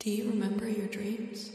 Do you remember your dreams?